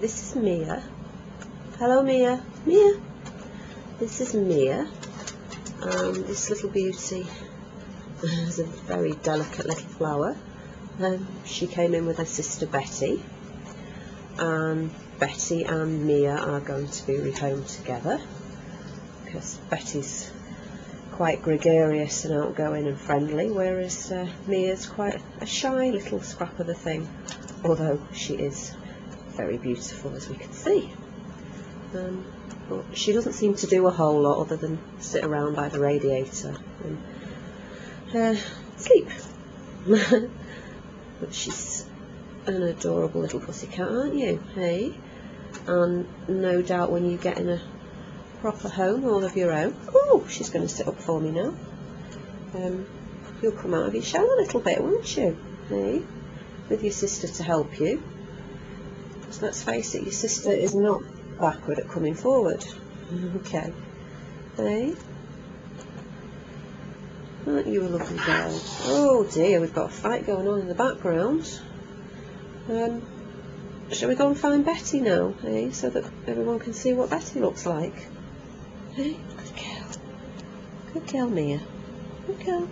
this is Mia. Hello, Mia. Mia. This is Mia. Um, this little beauty is a very delicate little flower. Um, she came in with her sister Betty. And Betty and Mia are going to be rehomed together because Betty's quite gregarious and outgoing and friendly, whereas uh, Mia's quite a shy little scrap of the thing, although she is very beautiful as we can see. Um, but she doesn't seem to do a whole lot other than sit around by the radiator and uh, sleep. but she's an adorable little pussycat, aren't you? Hey? And no doubt when you get in a proper home all of your own. Oh, she's going to sit up for me now. Um, you'll come out of your shell a little bit, won't you? Hey? With your sister to help you. Let's face it, your sister is not backward at coming forward. okay. Hey? Aren't you a lovely girl? Oh dear, we've got a fight going on in the background. Um, shall we go and find Betty now, eh? So that everyone can see what Betty looks like. Hey, good girl. Good girl, Mia. Good girl.